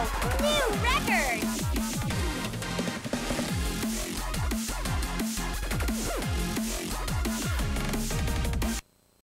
New record!